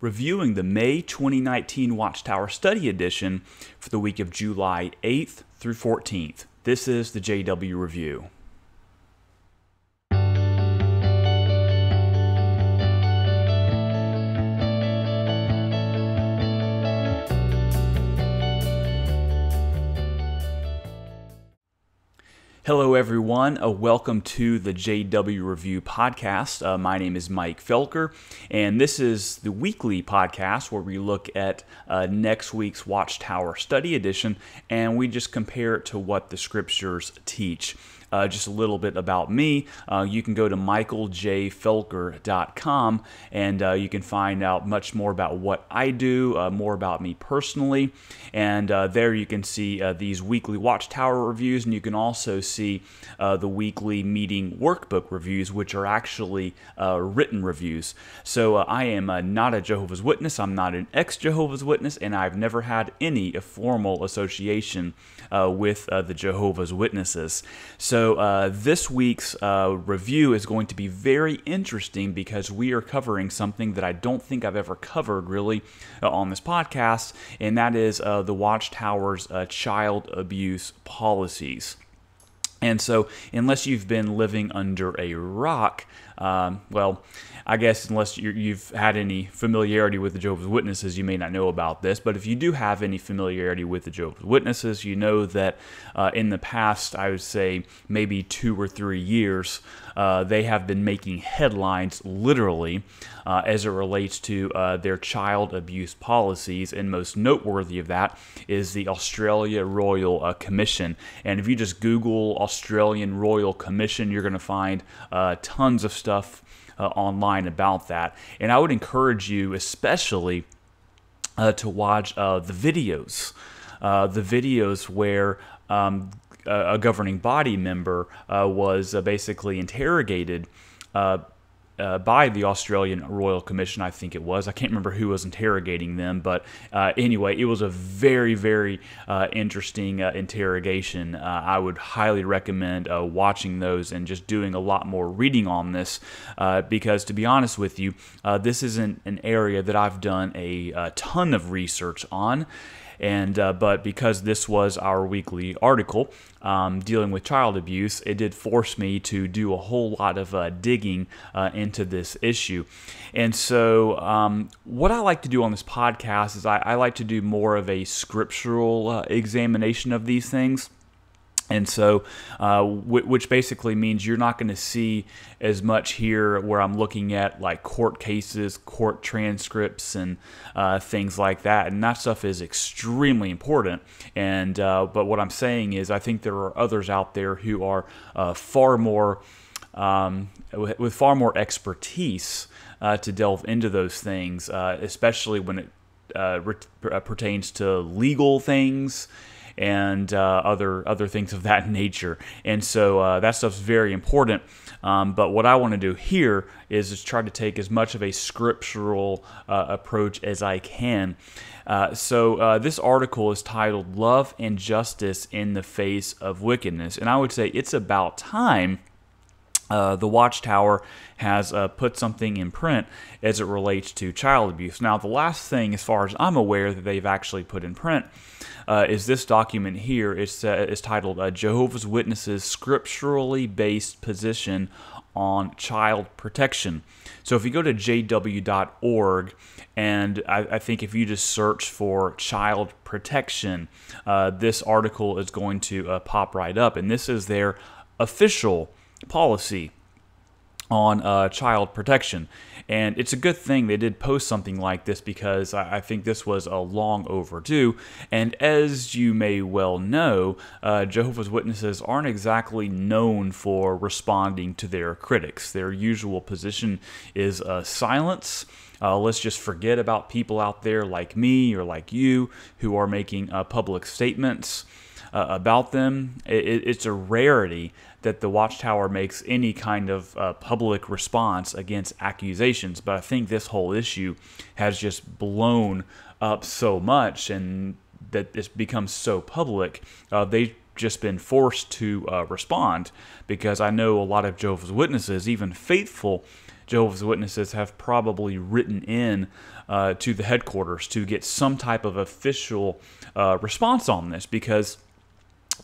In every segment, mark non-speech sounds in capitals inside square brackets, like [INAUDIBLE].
reviewing the May 2019 Watchtower Study Edition for the week of July 8th through 14th. This is the JW Review. Hello, everyone. Uh, welcome to the JW Review podcast. Uh, my name is Mike Felker, and this is the weekly podcast where we look at uh, next week's Watchtower Study Edition and we just compare it to what the scriptures teach uh, just a little bit about me, uh, you can go to michaeljfelker.com and uh, you can find out much more about what I do, uh, more about me personally. And uh, there you can see uh, these weekly Watchtower reviews, and you can also see the weekly meeting workbook reviews, which are actually written reviews. So I am not a Jehovah's Witness, I'm not an ex Jehovah's Witness, and I've never had any formal association with the Jehovah's Witnesses. So uh, this week's uh, review is going to be very interesting because we are covering something that I don't think I've ever covered really uh, on this podcast, and that is uh, the Watchtower's uh, child abuse policies. And so, unless you've been living under a rock, um, well, I guess unless you have had any familiarity with the Jehovah's Witnesses, you may not know about this. But if you do have any familiarity with the Jehovah's Witnesses, you know that uh, in the past, I would say maybe two or three years, uh, they have been making headlines literally uh, as it relates to uh, their child abuse policies. And most noteworthy of that is the Australia Royal uh, Commission. And if you just Google Australian Royal Commission, you're going to find uh, tons of stuff uh, online about that. And I would encourage you, especially, uh, to watch uh, the videos, uh, the videos where um, a governing body member uh, was basically interrogated uh, by the Australian Royal Commission, I think it was. I can't remember who was interrogating them, but uh, anyway, it was a very, very uh, interesting uh, interrogation. Uh, I would highly recommend uh, watching those and just doing a lot more reading on this because, to be honest with you, this isn't an area that I've done a, a ton of research on. And uh, but because this was our weekly article um, dealing with child abuse, it did force me to do a whole lot of uh, digging uh, into this issue. And so, um, what I like to do on this podcast is I, I like to do more of a scriptural uh, examination of these things. And so, uh, which basically means you're not going to see as much here where I'm looking at like court cases, court transcripts, and uh, things like that. And that stuff is extremely important. And uh, but what I'm saying is, I think there are others out there who are uh, far more um, with far more expertise uh, to delve into those things, uh, especially when it pertains to legal things and uh, other other things of that [LAUGHS] nature. And so uh, that stuff's very important. Um, but what I want to do here is just try to take as much of a scriptural uh, approach as I can. Uh, so uh, this article is titled "Love and Justice in the Face of Wickedness," and I would say it's about time uh, the Watchtower has uh, put something in print as it relates to child abuse. Now, the last thing, as far as I'm aware, that they've actually put in print uh, is this document here. It's, uh, it's titled uh, Jehovah's Witnesses Scripturally Based Position on Child Protection. So, if you go to jw.org, and I, I think if you just search for child protection, uh, this article is going to pop right up. And this is their official policy on uh, child protection. And it's a good thing they did post something like this because I, think this was a long overdue. And as you may well know, uh, Jehovah's Witnesses aren't exactly known for responding to their critics. Their usual position is uh, silence. Uh, let's just forget about people out there like me or like you who are making uh, public statements uh, about them. It, it's a rarity that the Watchtower makes any kind of uh, public response against accusations, but I think this whole issue has just blown up so much and that it's become so public. Uh, they've just been forced to uh, respond because I know a lot of Jehovah's Witnesses, even faithful Jehovah's Witnesses have probably written in uh, to the headquarters to get some type of official uh, response on this because.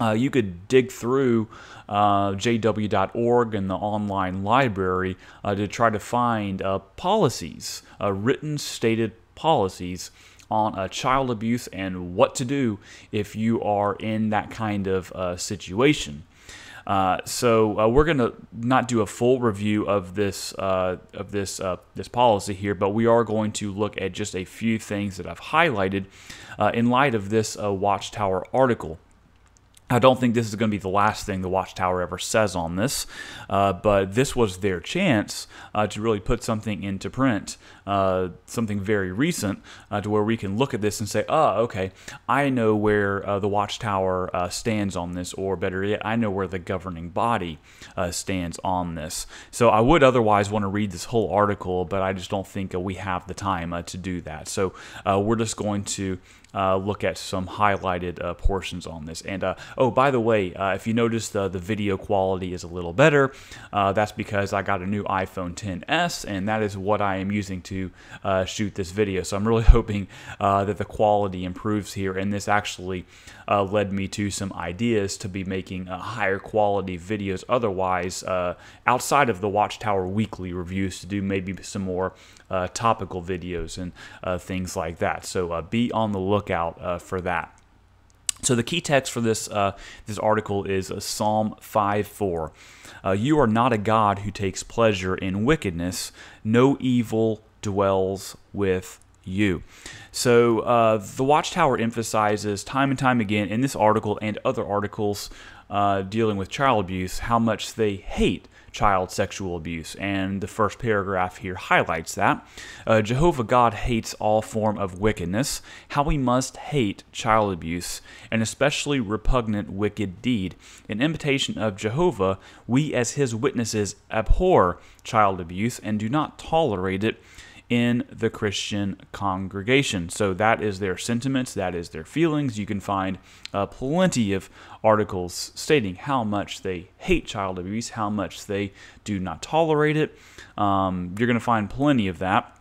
Uh, you could dig through uh, jw.org and the online library uh, to try to find uh, policies, uh, written stated policies on uh, child abuse and what to do if you are in that kind of situation. So we're going to not do a full review of this of this this policy here, but we are going to look at just a few things that I've highlighted in light of this Watchtower article. I don't think this is going to be the last thing the Watchtower ever says on this, uh, but this was their chance uh, to really put something into print, uh, something very recent, uh, to where we can look at this and say, oh, okay, I know where uh, the Watchtower uh, stands on this, or better yet, I know where the governing body stands on this. So I would otherwise want to read this whole article, but I just don't think we have the time to do that. So we're just going to uh, look at some highlighted uh, portions on this. And uh, oh, by the way, uh, if you notice the, the video quality is a little better, uh, that's because I got a new iPhone 10s, and that is what I am using to shoot this video. So I'm really [LAUGHS] hoping that the quality improves here, and this actually led me to some ideas to be making higher quality videos otherwise outside of the Watchtower weekly reviews to do maybe some more uh, topical videos and uh, things like that. So uh, be on the lookout uh, for that. So the key text for this uh, this article is Psalm 5:4. you are not a God who takes pleasure in wickedness. No evil dwells with you. So uh, the Watchtower emphasizes time and time again in this article and other articles uh, dealing with child abuse how much they hate child sexual abuse. And the first paragraph here highlights that. Uh, Jehovah God hates all form of wickedness, how we must hate child abuse, and especially repugnant wicked deed. In imitation of Jehovah, we as his witnesses abhor child abuse and do not tolerate it in the Christian congregation. So that is their sentiments, that is their feelings. You can find uh, plenty of articles stating how much they hate child abuse, how much they do not tolerate it. Um, you're going to find plenty of that.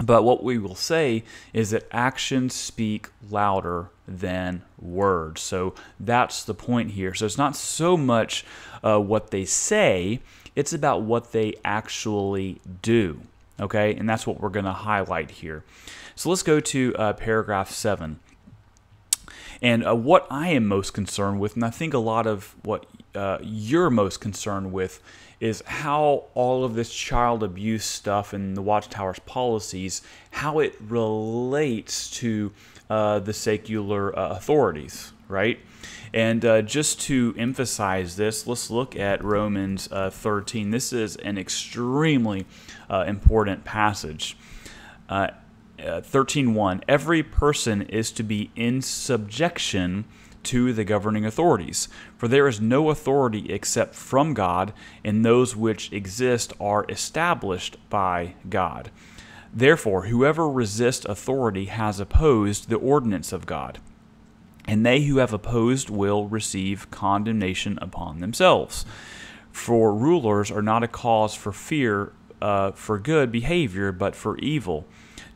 But what we will say is that actions speak louder than words. So that's the point here. So it's not so much uh, what they say, it's about what they actually do okay? And that's what we're going to highlight here. So let's go to uh, paragraph 7. And uh, what I am most concerned with, and I think a lot of what uh, you're most concerned with, is how all of this child abuse stuff and the Watchtower's policies, how it relates to uh, the secular uh, authorities, right? And uh, just to emphasize this, let's look at Romans uh, 13. This is an extremely uh, important passage. Uh, 13.1 uh, Every person is to be in subjection to the governing authorities, for there is no authority except from God, and those which exist are established by God. Therefore, whoever resists authority has opposed the ordinance of God and they who have opposed will receive condemnation upon themselves. For rulers are not a cause for fear uh, for good behavior, but for evil.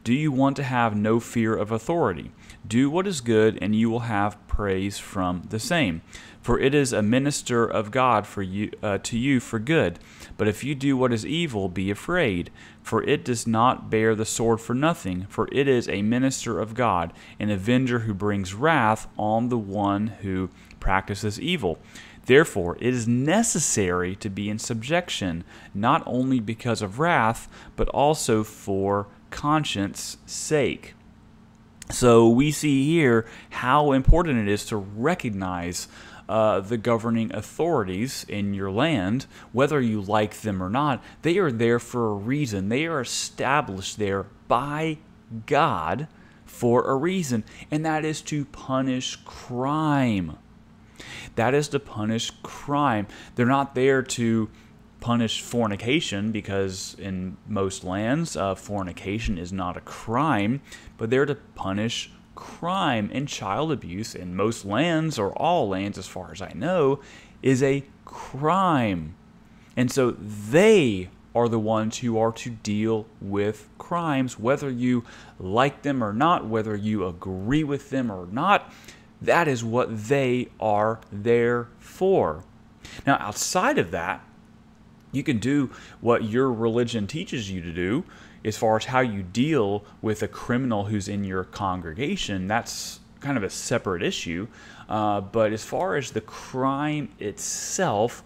Do you want to have no fear of authority? Do what is good, and you will have praise from the same. For it is a minister of God for you uh, to you for good. But if you do what is evil, be afraid, for it does not bear the sword for nothing, for it is a minister of God, an avenger who brings wrath on the one who practices evil. Therefore, it is necessary to be in subjection, not only because of wrath, but also for conscience sake. So we see here how important it is to recognize uh, the governing authorities in your land, whether you like them or not, they are there for a reason. They are established there by God for a reason, and that is to punish crime. That is to punish crime. They're not there to punish fornication because in most lands, uh, fornication is not a crime, but they're to punish crime and child abuse in most lands or all lands as far as I know is a crime. And so they are the ones who are to deal with crimes, whether you like them or not, whether you agree with them or not. That is what they are there for. Now, outside of that, you can do what your religion teaches you to do as far as how you deal with a criminal who's in your congregation. That's kind of a separate issue. Uh, but as far as the crime itself,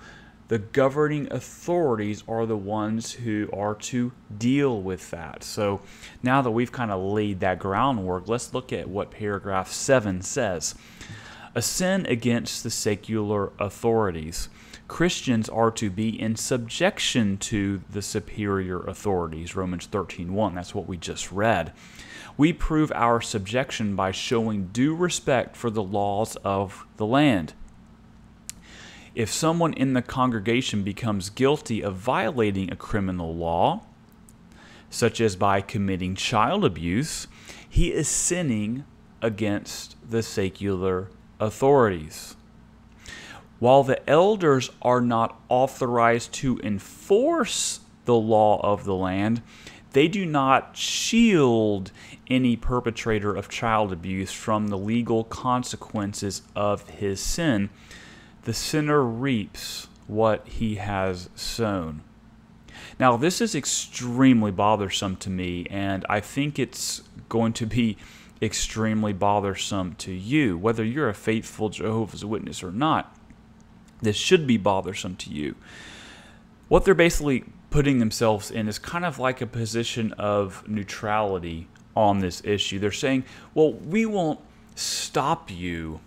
the governing authorities are the ones who are to deal with that. So now that we've kind of laid that groundwork, let's look at what paragraph 7 says. A sin against the secular authorities. Christians are to be in subjection to the superior authorities. Romans 13:1. That's what we just read. We prove our subjection by showing due respect for the laws of the land. If someone in the congregation becomes guilty of violating a criminal law, such as by committing child abuse, he is sinning against the secular authorities. While the elders are not authorized to enforce the law of the land, they do not shield any perpetrator of child abuse from the legal consequences of his sin. The sinner reaps what he has sown. Now, this is extremely bothersome to me, and I think it's going to be extremely bothersome to you, whether you're a faithful Jehovah's Witness or not this should be bothersome to you. What they're basically putting themselves in is kind of like a position of neutrality on this issue. They're saying, well, we won't stop you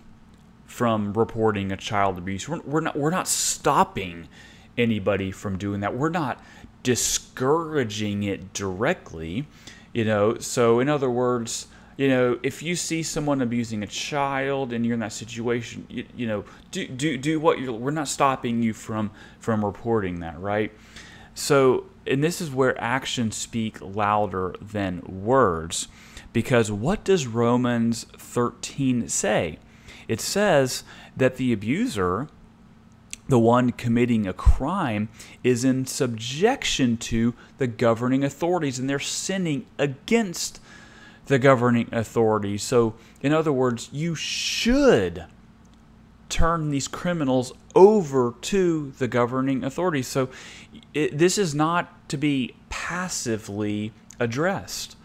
from reporting a child abuse. We're, we're, not, we're not stopping anybody from doing that. We're not discouraging it directly. You know, so in other words, you know, if you see someone abusing a child and you're in that situation, you, you know, do, do, do what you're, we're not stopping you from, from reporting that, right? So, and this is where actions speak louder than words. Because what does Romans 13 say? It says that the abuser, the one committing a crime, is in subjection to the governing authorities and they're sinning against the governing authorities. So, in other words, you should turn these criminals over to the governing authorities. So, it, this is not to be passively addressed.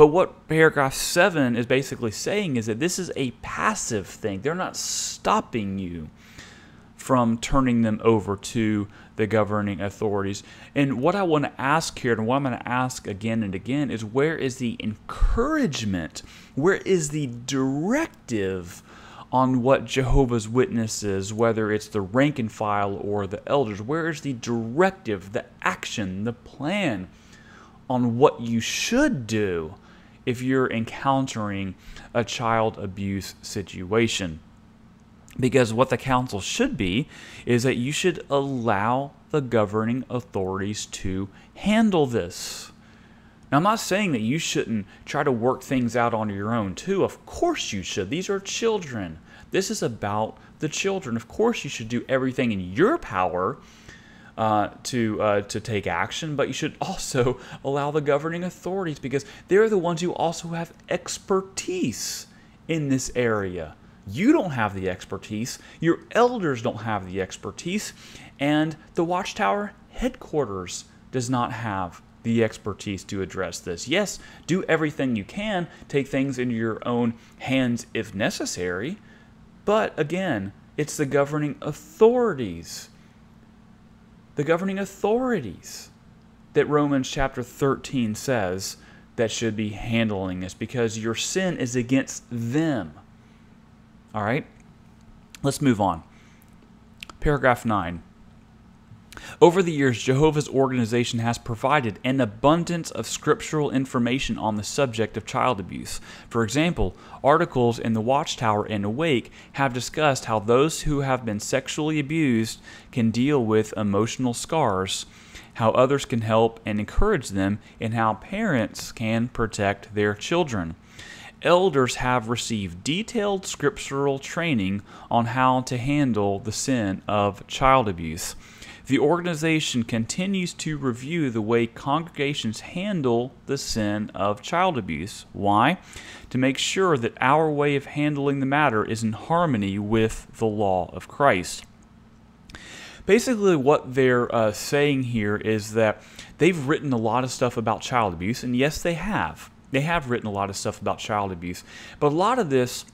But what paragraph 7 is basically saying is that this is a passive thing. They're not stopping you from turning them over to the governing authorities. And what I want to ask here, and what I'm going to ask again and again, is where is the encouragement? Where is the directive on what Jehovah's Witnesses, whether it's the rank and file or the elders, where is the directive, the action, the plan on what you should do if you're encountering a child abuse situation? Because what the counsel should be is that you should allow the governing authorities to handle this. Now, I'm not saying that you shouldn't try to work things out on your own, too. Of course, you should. These are children. This is about the children. Of course, you should do everything in your power uh, to uh, to take action, but you should also [LAUGHS] allow the governing authorities because they're the ones who also have expertise in this area. You don't have the expertise, your elders don't have the expertise, and the Watchtower headquarters does not have the expertise to address this. Yes, do everything you can, take things into your own hands if necessary, but again, it's the governing authorities. The governing authorities that Romans chapter 13 says that should be handling this because your sin is against them. All right, let's move on. Paragraph 9. Over the years, Jehovah's organization has provided an abundance of scriptural information on the subject of child abuse. For example, articles in the Watchtower and Awake have discussed how those who have been sexually abused can deal with emotional scars, how others can help and encourage them, and how parents can protect their children elders have received detailed scriptural training on how to handle the sin of child abuse. The organization continues to review the way congregations handle the sin of child abuse. Why? To make sure that our way of handling the matter is in harmony with the law of Christ. Basically, what they're uh, saying here is that they've written a lot of stuff about child abuse, and yes, they have. They have written a lot of stuff about child abuse, but a lot of this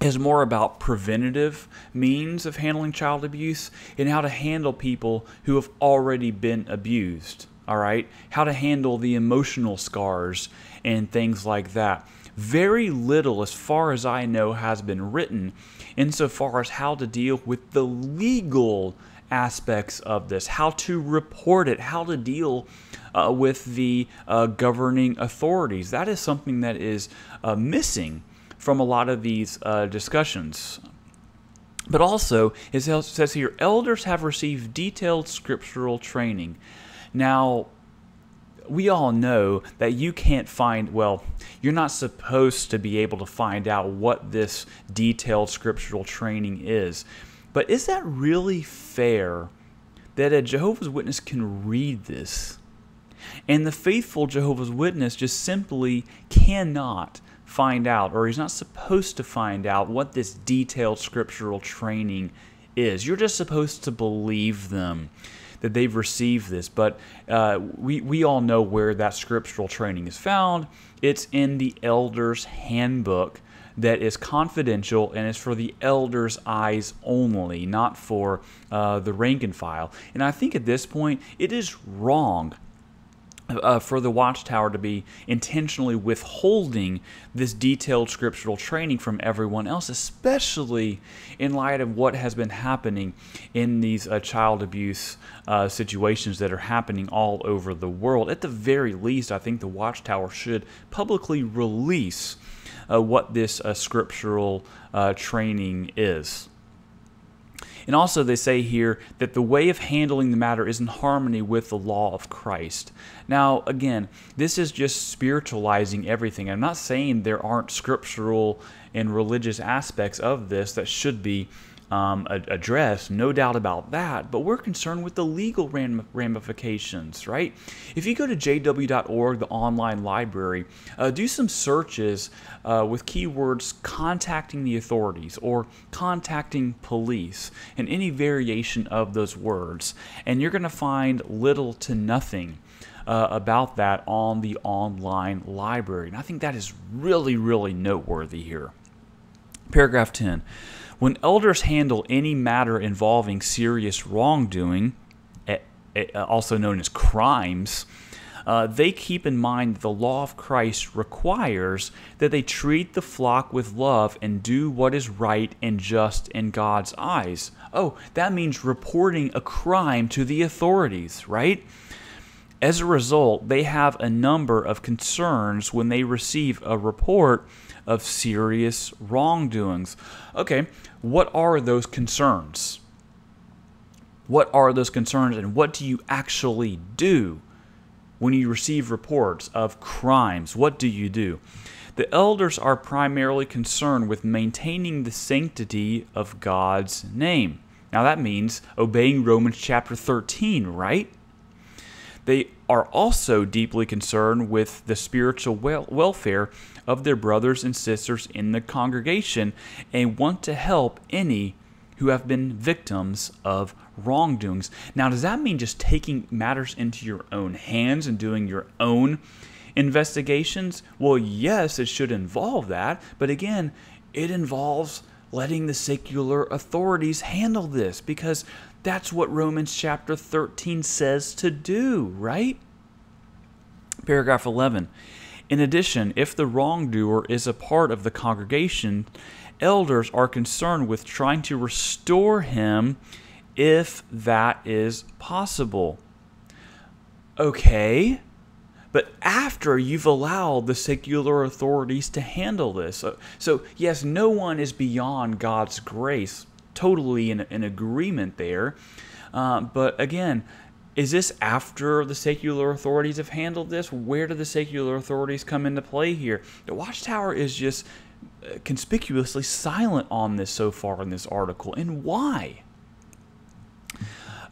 is more about preventative means of handling child abuse and how to handle people who have already been abused. All right, how to handle the emotional scars and things like that. Very little, as far as I know, has been written insofar as how to deal with the legal aspects of this, how to report it, how to deal uh, with the uh, governing authorities. That is something that is uh, missing from a lot of these uh, discussions. But also, it says here, elders have received detailed scriptural training. Now, we all know that you can't find, well, you're not supposed to be able to find out what this detailed scriptural training is. But is that really fair that a Jehovah's Witness can read this? And the faithful Jehovah's Witness just simply cannot find out, or he's not supposed to find out, what this detailed scriptural training is. You're just supposed to believe them that they've received this. But uh, we, we all know where that scriptural training is found. It's in the elder's handbook that is confidential and is for the elders' eyes only, not for uh, the rank and file. And I think at this point, it is wrong uh, for the Watchtower to be intentionally withholding this detailed scriptural training from everyone else, especially in light of what has been happening in these uh, child abuse uh, situations that are happening all over the world. At the very least, I think the Watchtower should publicly release uh, what this uh, scriptural uh, training is. And also, they say here that the way of handling the matter is in harmony with the law of Christ. Now, again, this is just spiritualizing everything. I'm not saying there aren't scriptural and religious aspects of this that should be um, no doubt about that, but we're concerned with the legal ramifications, right? If you go to jw.org, the online library, uh, do some searches uh, with keywords contacting the authorities or contacting police and any variation of those words, and you're going to find little to nothing. Uh, about that on the online library. And I think that is really, really noteworthy here. Paragraph 10. When elders handle any matter involving serious wrongdoing, also known as crimes, uh, they keep in mind the law of Christ requires that they treat the flock with love and do what is right and just in God's eyes. Oh, that means reporting a crime to the authorities, right? As a result, they have a number of concerns when they receive a report of serious wrongdoings. Okay, what are those concerns? What are those concerns, and what do you actually do when you receive reports of crimes? What do you do? The elders are primarily concerned with maintaining the sanctity of God's name. Now, that means obeying Romans chapter 13, right? They are also deeply concerned with the spiritual wel- welfare of their brothers and sisters in the congregation and want to help any who have been victims of wrongdoings. Now, does that mean just taking matters into your own hands and doing your own investigations? Well, yes, it should involve that, but again, it involves letting the secular authorities handle this because that's what Romans chapter 13 says to do, right? Paragraph 11. In addition, if the wrongdoer is a part of the congregation, elders are concerned with trying to restore him if that is possible. Okay, but after you've allowed the secular authorities to handle this. So, so yes, no one is beyond God's grace totally in, in agreement there. Uh, but again, is this after the secular authorities have handled this? Where do the secular authorities come into play here? The Watchtower is just uh, conspicuously silent on this so far in this article. And why?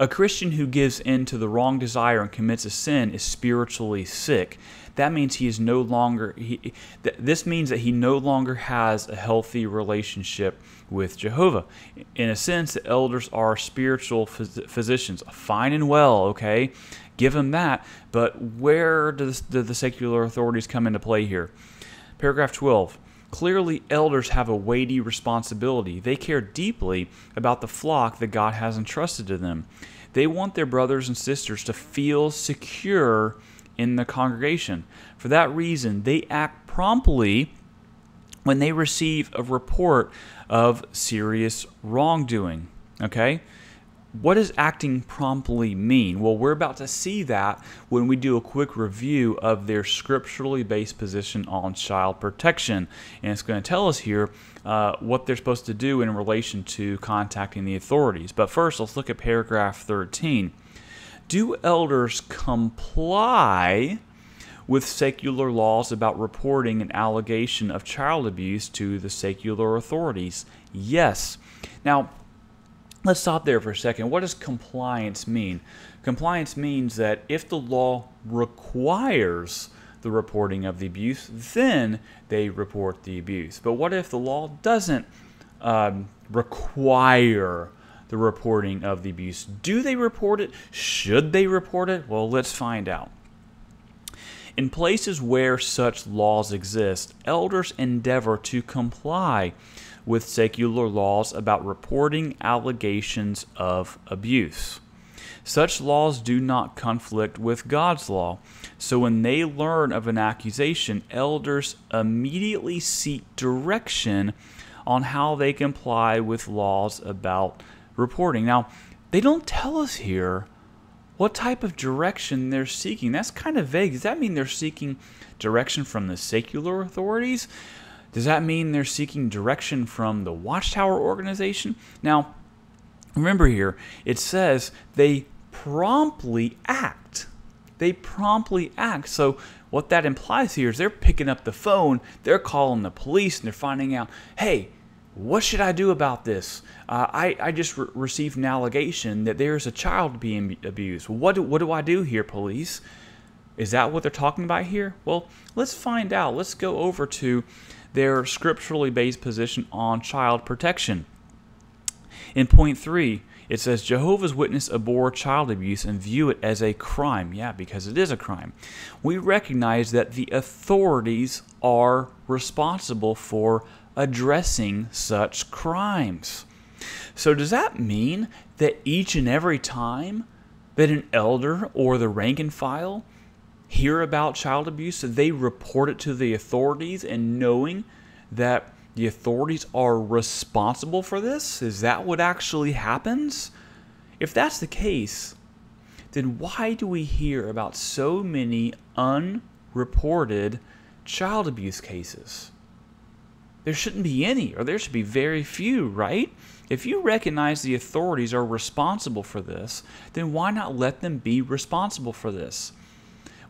A Christian who gives in to the wrong desire and commits a sin is spiritually sick. That means he is no longer he, th- this means that he no longer has a healthy relationship with Jehovah. In a sense, the elders are spiritual phys- physicians. Fine and well, okay? Give them that, but where does do the secular authorities come into play here? Paragraph 12. Clearly, elders have a weighty responsibility. They care deeply about the flock that God has entrusted to them. They want their brothers and sisters to feel secure in the congregation. For that reason, they act promptly when they receive a report of serious wrongdoing. Okay? what does acting promptly mean? Well, we're about to see that when we do a quick review of their scripturally based position on child protection. And it's going to tell us here uh, what they're supposed to do in relation to contacting the authorities. But first, let's look at paragraph 13. Do elders comply with secular laws about reporting an allegation of child abuse to the secular authorities? Yes. Now, Let's stop there for a second. What does compliance mean? Compliance means that if the law requires the reporting of the abuse, then they report the abuse. But what if the law doesn't um, require the reporting of the abuse? Do they report it? Should they report it? Well, let's find out. In places where such laws exist, elders endeavor to comply with secular laws about reporting allegations of abuse. Such laws do not conflict with God's law. So when they learn of an accusation, elders immediately seek direction on how they comply with laws about reporting. Now, they don't tell us here what type of direction they're seeking. That's kind of vague. Does that mean they're seeking direction from the secular authorities? Does that mean they're seeking direction from the Watchtower organization? Now, remember here, it says they promptly act. They promptly act. So, what that implies here is they're picking up the phone, they're calling the police, and they're finding out, hey, what should I do about this? Uh, I, I just re- received an allegation that there's a child being abused. What do, what do I do here, police? Is that what they're talking about here? Well, let's find out. Let's go over to their scripturally based position on child protection. In point three, it says Jehovah's Witness abhor child abuse and view it as a crime. Yeah, because it is a crime. We recognize that the authorities are responsible for addressing such crimes. So, does that mean that each and every time that an elder or the rank and file hear about child abuse, they report it to the authorities and knowing that the authorities are responsible for this? Is that what actually happens? If that's the case, then why do we hear about so many unreported child abuse cases? There shouldn't be any, or there should be very few, right? If you recognize the authorities are responsible for this, then why not let them be responsible for this?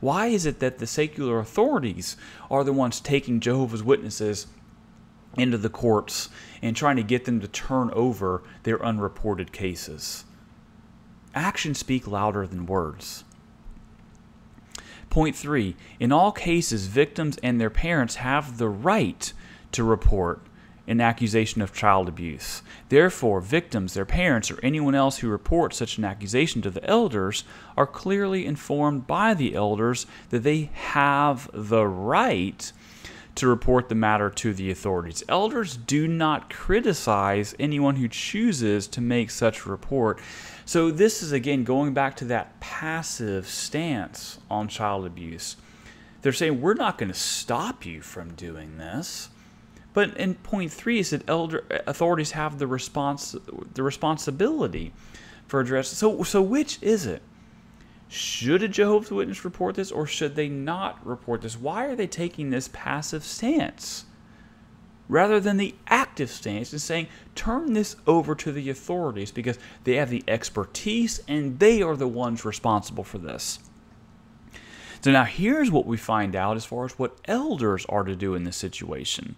Why is it that the secular authorities are the ones taking Jehovah's Witnesses into the courts and trying to get them to turn over their unreported cases? Actions speak louder than words. Point three In all cases, victims and their parents have the right to report an accusation of child abuse. Therefore, victims, their parents, or anyone else who reports such an accusation to the elders are clearly informed by the elders that they have the right to report the matter to the authorities. Elders do not criticize anyone who chooses to make such a report. So, this is again going back to that passive stance on child abuse. They're saying, We're not going to stop you from doing this. But in point three is that elder authorities have the response the responsibility for addressing. So so which is it? Should a Jehovah's Witness report this or should they not report this? Why are they taking this passive stance? Rather than the active stance and saying, turn this over to the authorities because they have the expertise and they are the ones responsible for this. So now here's what we find out as far as what elders are to do in this situation.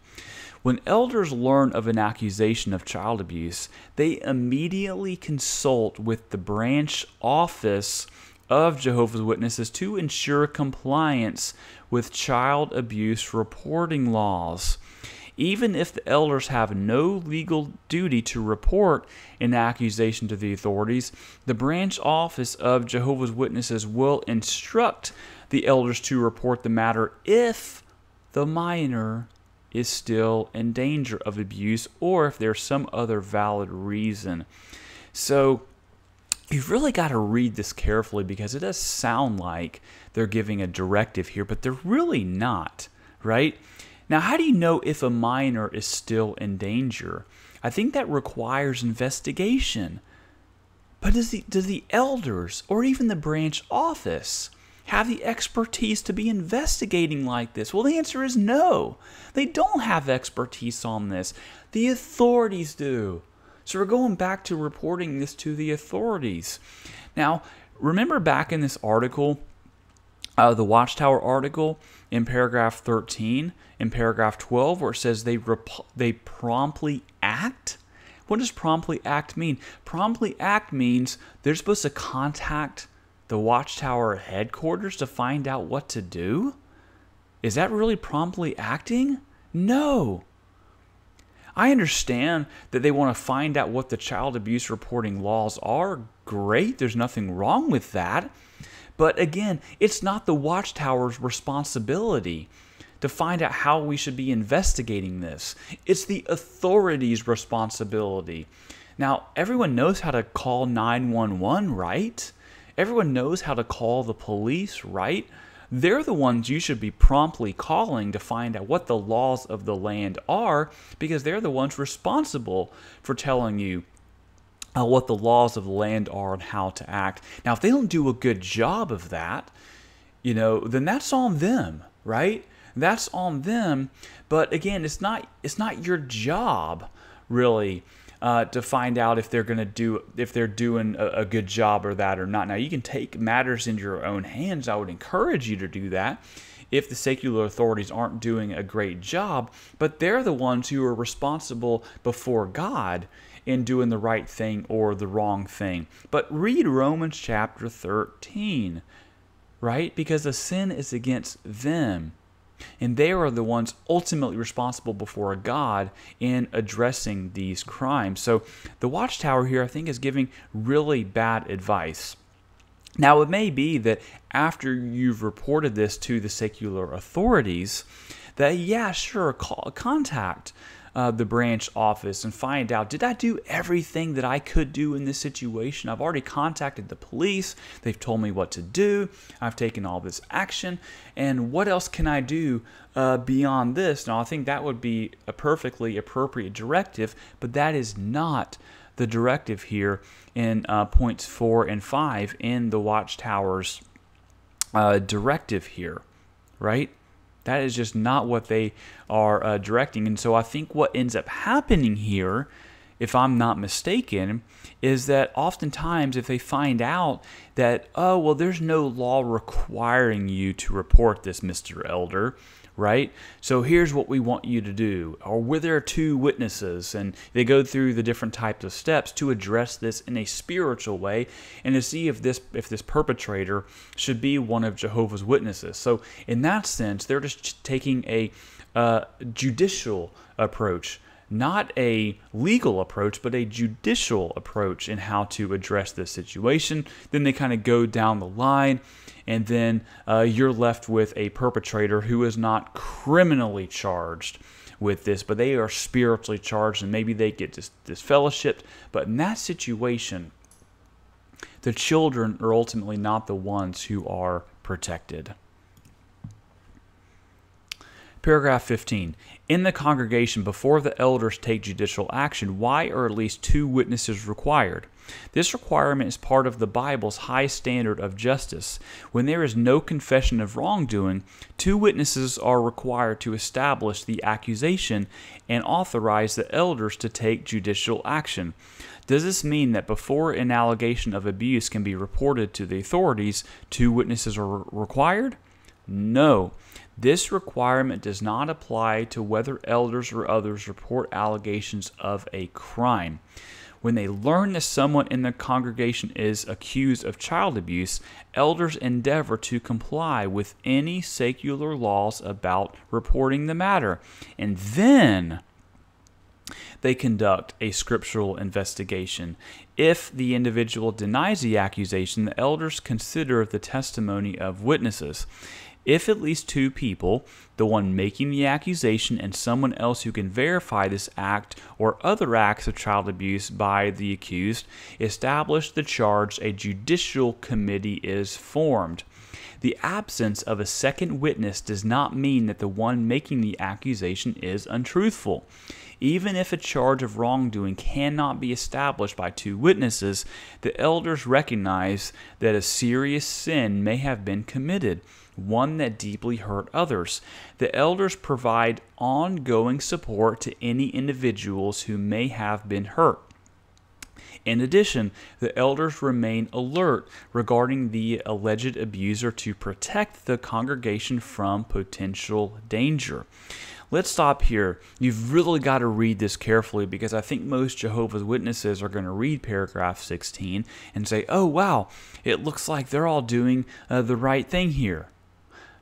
When elders learn of an accusation of child abuse, they immediately consult with the branch office of Jehovah's Witnesses to ensure compliance with child abuse reporting laws. Even if the elders have no legal duty to report an accusation to the authorities, the branch office of Jehovah's Witnesses will instruct the elders to report the matter if the minor is still in danger of abuse or if there's some other valid reason. So, you've really got to read this carefully because it does sound like they're giving a directive here, but they're really not, right? Now, how do you know if a minor is still in danger? I think that requires investigation. But does the, does the elders or even the branch office have the expertise to be investigating like this? Well, the answer is no. They don't have expertise on this. The authorities do. So we're going back to reporting this to the authorities. Now, remember back in this article, uh, the Watchtower article in paragraph 13, in paragraph 12, where it says they, they promptly act? What does promptly act mean? Promptly act means they're supposed to contact the Watchtower headquarters to find out what to do? Is that really promptly acting? No. I understand that they want to find out what the child abuse reporting laws are. Great, there's nothing wrong with that. But again, it's not the Watchtower's responsibility to find out how we should be investigating this. It's the authorities' responsibility. Now, everyone knows how to call 911, right? Everyone knows how to call the police, right? They're the ones you should be promptly calling to find out what the laws of the land are because they're the ones responsible for telling you uh, what the laws of the land are and how to act. Now, if they don't do a good job of that, you know, then that's on them, right? That's on them. But again, it's not it's not your job really uh, to find out if they're going to do if they're doing a, a, good job or that or not. Now you can take matters into your own hands. I would encourage you to do that if the secular authorities aren't doing a great job, but they're the ones who are responsible before God in doing the right thing or the wrong thing. But read Romans chapter 13, right? Because the sin is against them. And they are the ones ultimately responsible before God in addressing these crimes. So the Watchtower here, I think, is giving really bad advice. Now, it may be that after you've reported this to the secular authorities, that, yeah, sure, call, contact uh, the branch office and find out did I do everything that I could do in this situation? I've already contacted the police. They've told me what to do. I've taken all this action. And what else can I do uh, beyond this? Now, I think that would be a perfectly appropriate directive, but that is not the directive here in uh, points four and five in the Watchtower's uh, directive here, right? That is just not what they are uh, directing. And so I think what ends up happening here, if I'm not mistaken, is that oftentimes if they find out that, oh, well, there's no law requiring you to report this, Mr. Elder, right? So here's what we want you to do. Or were there two witnesses? And they go through the different types of steps to address this in a spiritual way and to see if this if this perpetrator should be one of Jehovah's Witnesses. So in that sense, they're just taking a uh, judicial approach not a legal approach, but a judicial approach in how to address this situation. Then they kind of go down the line, and then uh, you're left with a perpetrator who is not criminally charged with this, but they are spiritually charged, and maybe they get disfellowshipped. But in that situation, the children are ultimately not the ones who are protected. Paragraph 15. In the congregation, before the elders take judicial action, why are at least two witnesses required? This requirement is part of the Bible's high standard of justice. When there is no confession of wrongdoing, two witnesses are required to establish the accusation and authorize the elders to take judicial action. Does this mean that before an allegation of abuse can be reported to the authorities, two witnesses are required? No, this requirement does not apply to whether elders or others report allegations of a crime. When they learn that someone in their congregation is accused of child abuse, elders endeavor to comply with any secular laws about reporting the matter. And then they conduct a scriptural investigation. If the individual denies the accusation, the elders consider the testimony of witnesses. If at least two people, the one making the accusation and someone else who can verify this act or other acts of child abuse by the accused, establish the charge, a judicial committee is formed. The absence of a second witness does not mean that the one making the accusation is untruthful. Even if a charge of wrongdoing cannot be established by two witnesses, the elders recognize that a serious sin may have been committed, one that deeply hurt others. The elders provide ongoing support to any individuals who may have been hurt. In addition, the elders remain alert regarding the alleged abuser to protect the congregation from potential danger. Let's stop here. You've really got to read this carefully because I think most Jehovah's Witnesses are going to read paragraph 16 and say, oh, wow, it looks like they're all doing uh, the right thing here.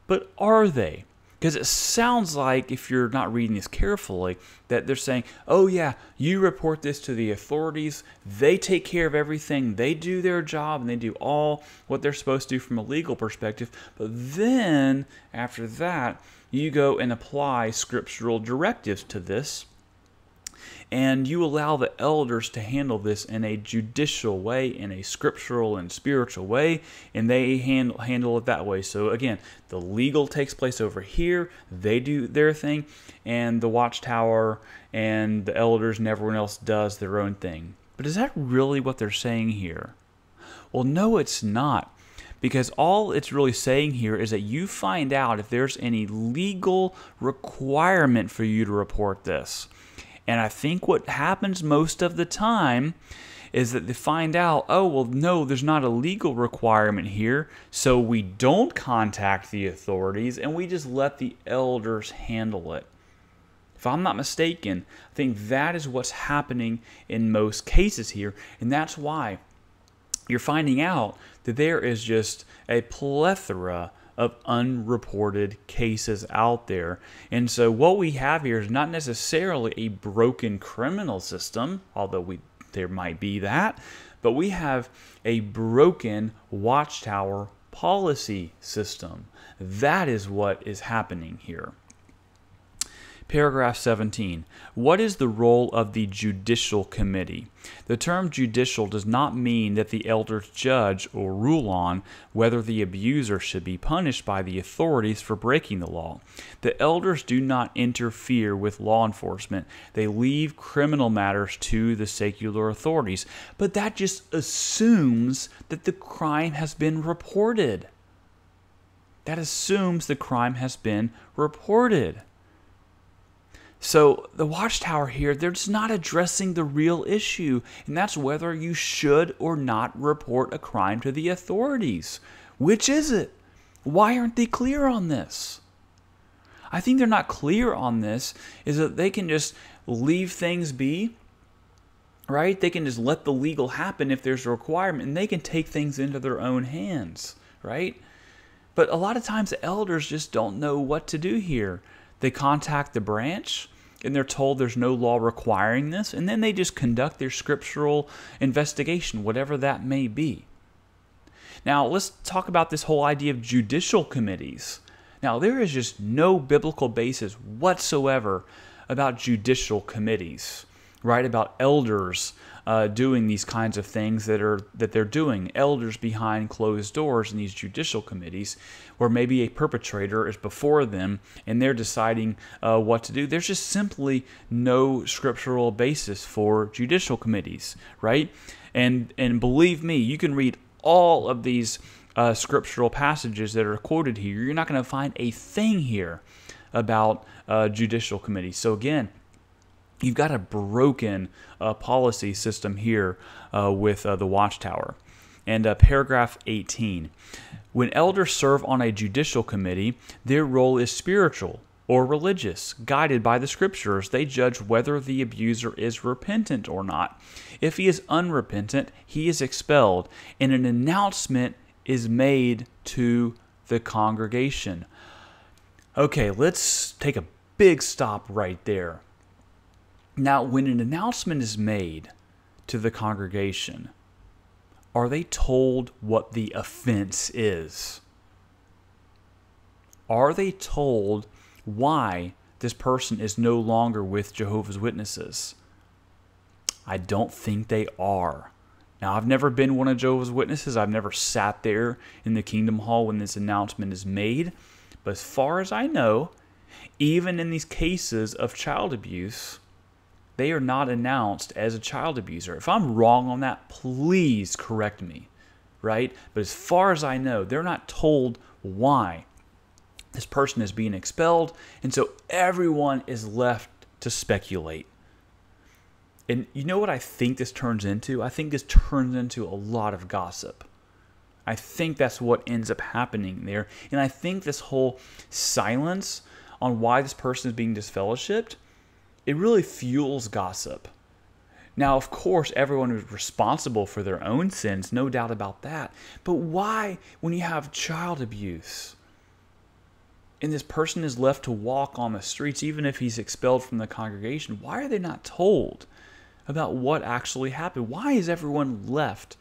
But are they? Because it sounds like, if you're not reading this carefully, that they're saying, oh, yeah, you report this to the authorities. They take care of everything. They do their job and they do all what they're supposed to do from a legal perspective. But then, after that, you go and apply scriptural directives to this and you allow the elders to handle this in a judicial way, in a scriptural and spiritual way, and they handle, handle it that way. So, again, the legal takes place over here, they do their thing, and the watchtower and the elders and everyone else does their own thing. But is that really what they're saying here? Well, no, it's not because all it's really saying here is that you find out if there's any legal requirement for you to report this. And I think what happens most of the time is that they find out, oh, well, no, there's not a legal requirement here, so we don't contact the authorities and we just let the elders handle it. If I'm not mistaken, I think that is what's happening in most cases here, and that's why you're finding out that there is just a plethora of unreported cases out there. And so what we have here is not necessarily a broken criminal system, although we there might be that, but we have a broken watchtower policy system. That is what is happening here. Paragraph 17. What is the role of the judicial committee? The term judicial does not mean that the elders judge or rule on whether the abuser should be punished by the authorities for breaking the law. The elders do not interfere with law enforcement, they leave criminal matters to the secular authorities. But that just assumes that the crime has been reported. That assumes the crime has been reported. So the watchtower here, they're just not addressing the real issue, and that's whether you should or not report a crime to the authorities. Which is it? Why aren't they clear on this? I think they're not clear on this is that they can just leave things be, right? They can just let the legal happen if there's a requirement, and they can take things into their own hands, right? But a lot of times elders just don't know what to do here. They contact the branch and they're told there's no law requiring this, and then they just conduct their scriptural investigation, whatever that may be. Now, let's talk about this whole idea of judicial committees. Now, there is just no biblical basis whatsoever about judicial committees, right? About elders uh, doing these kinds of things that are that they're doing. Elders behind closed doors in these judicial committees, where maybe a perpetrator is before them and they're deciding uh, what to do. There's just simply no scriptural basis for judicial committees, right? And and believe me, you can read all of these uh, scriptural passages that are quoted here. You're not going to find a thing here about uh, judicial committees. So again you've got a broken uh, policy system here uh, with uh, the watchtower. and uh, paragraph 18. When elders serve on a judicial committee, their role is spiritual or religious. Guided by the scriptures, they judge whether the abuser is repentant or not. If he is unrepentant, he is expelled, and an announcement is made to the congregation. Okay, let's take a big stop right there. Now, when an announcement is made to the congregation, are they told what the offense is? Are they told why this person is no longer with Jehovah's Witnesses? I don't think they are. Now, I've never been one of Jehovah's Witnesses. I've never sat there in the Kingdom Hall when this announcement is made. But as far as I know, even in these cases of child abuse, they are not announced as a child abuser. If I'm wrong on that, please correct me, right? But as far as I know, they're not told why this person is being expelled. And so everyone is left to speculate. And you know what I think this turns into? I think this turns into a lot of gossip. I think that's what ends up happening there. And I think this whole silence on why this person is being disfellowshipped, it really fuels gossip. Now, of course, everyone is responsible for their own sins, no doubt about that. But why, when you have child abuse, and this person is left to walk on the streets, even if he's expelled from the congregation, why are they not told about what actually happened? Why is everyone left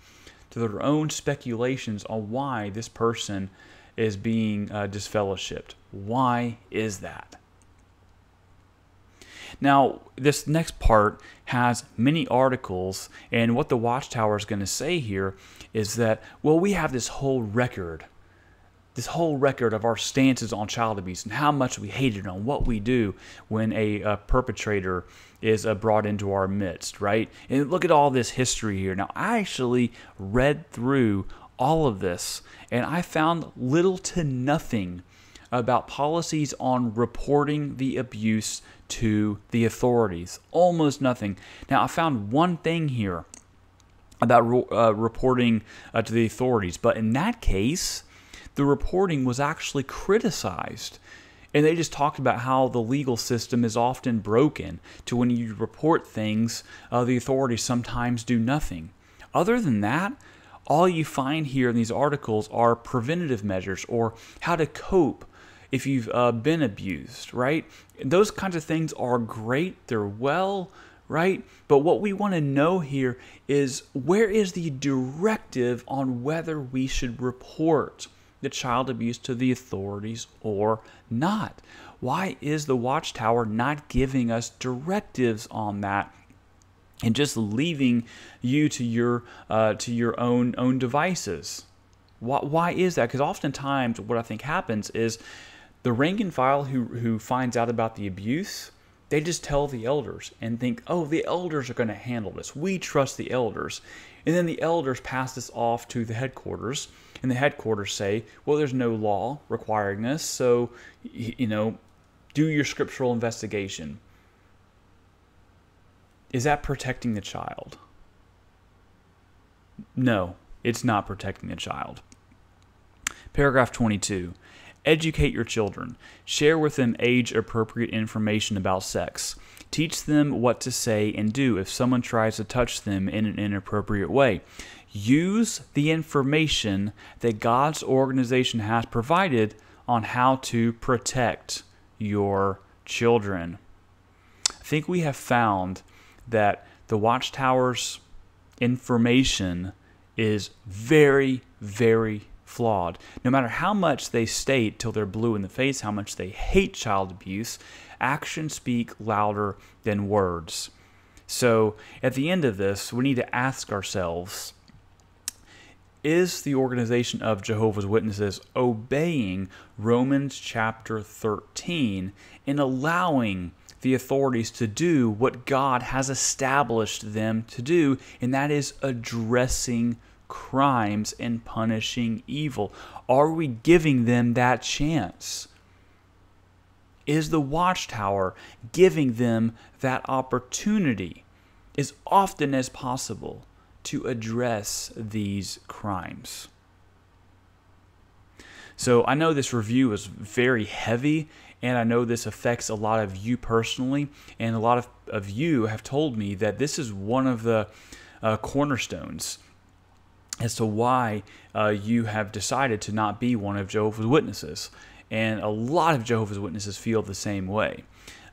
to their own speculations on why this person is being uh, disfellowshipped? Why is that? Now, this next part has many articles, and what the Watchtower is going to say here is that, well, we have this whole record this whole record of our stances on child abuse and how much we hate it on what we do when a, a perpetrator is uh, brought into our midst, right? And look at all this history here. Now, I actually read through all of this and I found little to nothing about policies on reporting the abuse to the authorities. Almost nothing. Now, I found one thing here about uh, reporting uh, to the authorities, but in that case, the reporting was actually criticized. And they just talked about how the legal system is often broken to when you report things, uh, the authorities sometimes do nothing. Other than that, all you find here in these articles are preventative measures or how to cope if you've uh, been abused, right? Those kinds of things are great, they're well, right? But what we want to know here is where is the directive on whether we should report? the child abuse to the authorities or not? Why is the Watchtower not giving us directives on that? And just leaving you to your uh, to your own own devices. Why, why is that? Because oftentimes, what I think happens is the rank and file who who finds out about the abuse, they just tell the elders and think, oh, the elders are going to handle this. We trust the elders. And then the elders pass this off to the headquarters, and the headquarters say, well, there's no law requiring this, so, you know, do your scriptural investigation. Is that protecting the child? No, it's not protecting the child. Paragraph 22. Educate your children. Share with them age appropriate information about sex. Teach them what to say and do if someone tries to touch them in an inappropriate way. Use the information that God's organization has provided on how to protect your children. I think we have found that the Watchtower's information is very, very flawed. No matter how much they state till they're blue in the face how much they hate child abuse, actions speak louder than words. So at the end of this, we need to ask ourselves is the organization of Jehovah's Witnesses obeying Romans chapter 13 in allowing the authorities to do what God has established them to do, and that is addressing crimes and punishing evil? Are we giving them that chance? is the watchtower giving them that opportunity as often as possible to address these crimes. So I know this review is very heavy, and I know this affects a lot of you personally, and a lot of, of you have told me that this is one of the uh, cornerstones as to why uh, you have decided to not be one of Jehovah's Witnesses. And a lot of Jehovah's Witnesses feel the same way.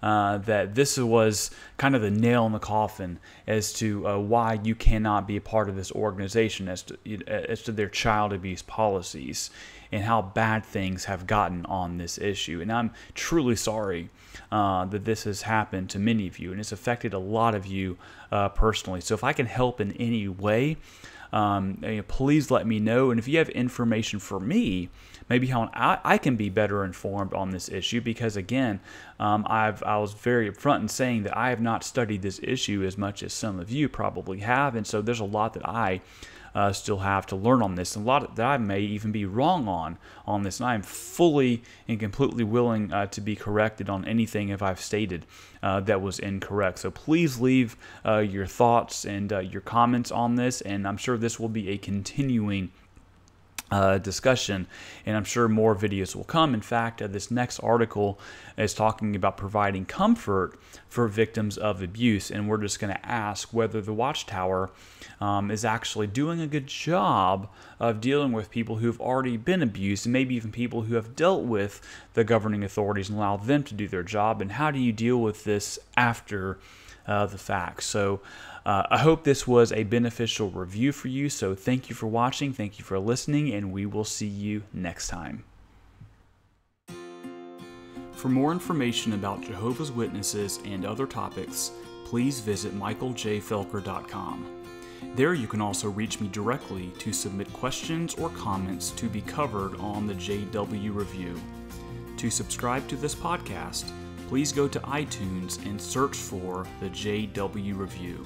Uh, that this was kind of the nail in the coffin as to uh, why you cannot be a part of this organization as to, as to their child abuse policies and how bad things have gotten on this issue. And I'm truly sorry uh, that this has happened to many of you and it's affected a lot of you uh, personally. So if I can help in any way, um, please let me know. And if you have information for me, maybe how I, I can be better informed on this issue, because again, um, I've I was very upfront in saying that I have not studied this issue as much as some of you probably have, and so there's a lot that I uh, still have to learn on this. A lot that I may even be wrong on on this. And I am fully and completely willing uh, to be corrected on anything if I've stated uh, that was incorrect. So please leave uh, your thoughts and uh, your comments on this. And I'm sure this will be a continuing uh, discussion, and I'm sure more videos will come. In fact, uh, this next article is talking about providing comfort for victims of abuse, and we're just going to ask whether the Watchtower um, is actually doing a good job of dealing with people who have already been abused, and maybe even people who have dealt with the governing authorities and allow them to do their job, and how do you deal with this after uh, the fact? So. Uh, I hope this was a beneficial review for you. So thank you for watching, thank you for listening, and we will see you next time. For more information about Jehovah's Witnesses and other topics, please visit michaeljfelker.com. There you can also reach me directly to submit questions or comments to be covered on the JW Review. To subscribe to this podcast, please go to iTunes and search for the JW Review.